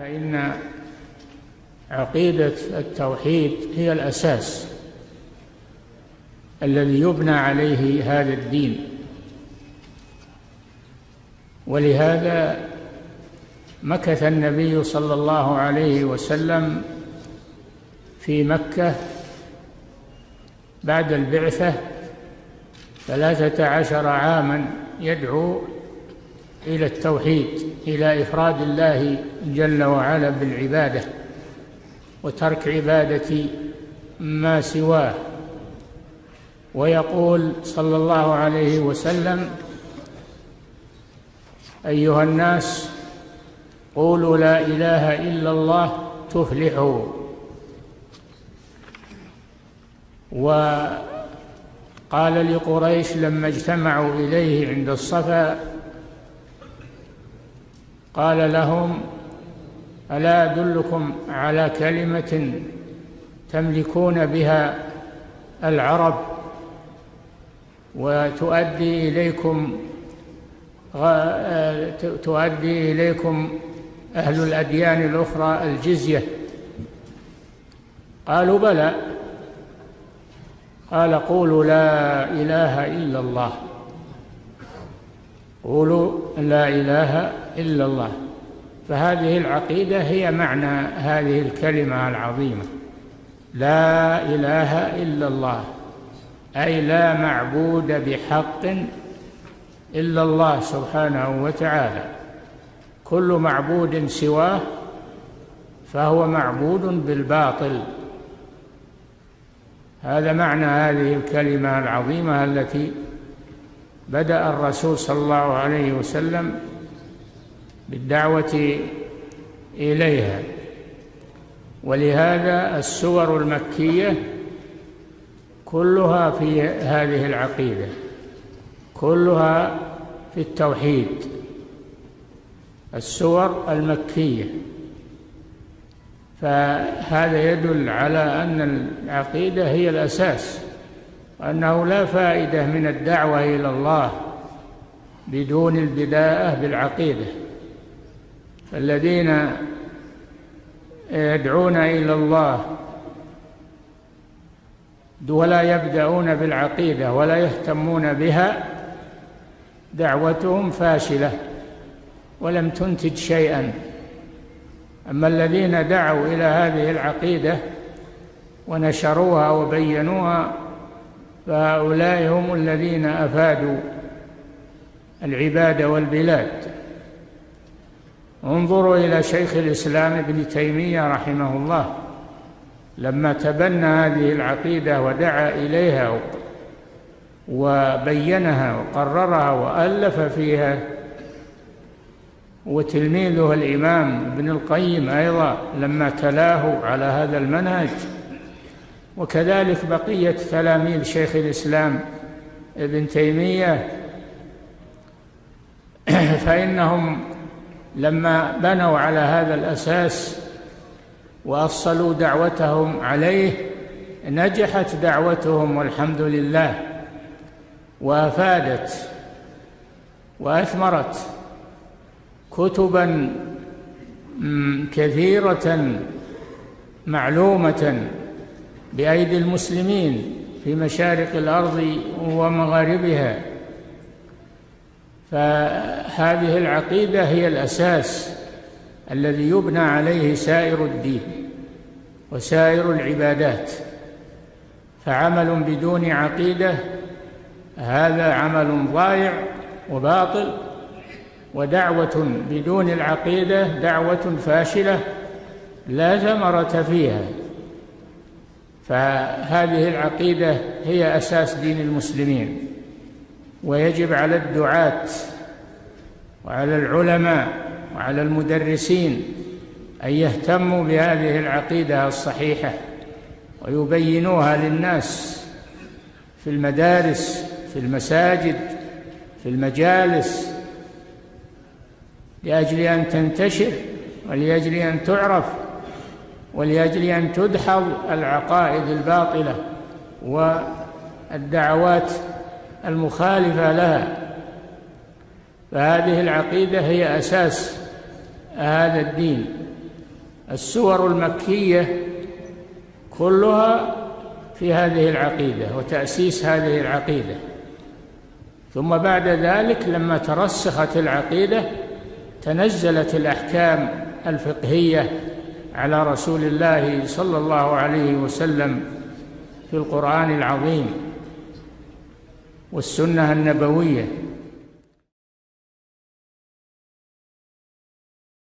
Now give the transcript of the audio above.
فإن عقيدة التوحيد هي الأساس الذي يبنى عليه هذا الدين. ولهذا مكث النبي صلى الله عليه وسلم في مكة بعد البعثة ثلاثة عشر عاما يدعو إلى التوحيد. إلى إفراد الله جل وعلا بالعبادة وترك عبادة ما سواه. ويقول صلى الله عليه وسلم أيها الناس قولوا لا إله إلا الله تفلحوا. وقال لقريش لما اجتمعوا إليه عند الصفا قال لهم ألا أدلكم على كلمة تملكون بها العرب وتؤدي إليكم تؤدي إليكم أهل الأديان الأخرى الجزية قالوا بلى قال قولوا لا إله إلا الله قولوا لا إله إلا الله. فهذه العقيدة هي معنى هذه الكلمة العظيمة. لا إله إلا الله. أي لا معبود بحق إلا الله سبحانه وتعالى. كل معبود سواه فهو معبود بالباطل. هذا معنى هذه الكلمة العظيمة التي بدأ الرسول صلى الله عليه وسلم بالدعوة إليها. ولهذا السور المكية كلها في هذه العقيدة كلها في التوحيد. السور المكية. فهذا يدل على أن العقيدة هي الأساس. وأنه لا فائدة من الدعوة إلى الله بدون البداءة بالعقيدة. فالذين يدعون إلى الله ولا يبدأون بالعقيدة ولا يهتمون بها دعوتهم فاشلة ولم تنتج شيئا. أما الذين دعوا إلى هذه العقيدة ونشروها وبينوها فهؤلاء هم الذين أفادوا العباد والبلاد. انظروا إلى شيخ الإسلام ابن تيمية رحمه الله. لما تبنى هذه العقيدة ودعا إليها وبينها وقررها وألف فيها وتلميذه الإمام ابن القيم أيضا لما تلاه على هذا المنهج وكذلك بقية تلاميذ شيخ الإسلام ابن تيمية. فإنهم لما بنوا على هذا الأساس وأصلوا دعوتهم عليه نجحت دعوتهم والحمد لله وأفادت وأثمرت كتبا كثيرة معلومة بأيدي المسلمين في مشارق الأرض ومغاربها. فهذه العقيدة هي الأساس الذي يبنى عليه سائر الدين وسائر العبادات. فعمل بدون عقيدة هذا عمل ضايع وباطل ودعوة بدون العقيدة دعوة فاشلة لا ثمرة فيها. فهذه العقيدة هي أساس دين المسلمين ويجب على الدعاة وعلى العلماء وعلى المدرسين أن يهتموا بهذه العقيدة الصحيحة ويبينوها للناس في المدارس في المساجد في المجالس لأجل أن تنتشر ولأجل أن تعرف ولأجل أن تدحض العقائد الباطلة والدعوات المخالفة لها فهذه العقيدة هي أساس هذا الدين. السور المكية كلها في هذه العقيدة وتأسيس هذه العقيدة. ثم بعد ذلك لما ترسخت العقيدة تنزلت الأحكام الفقهية على رسول الله صلى الله عليه وسلم في القرآن العظيم والسنة النبوية.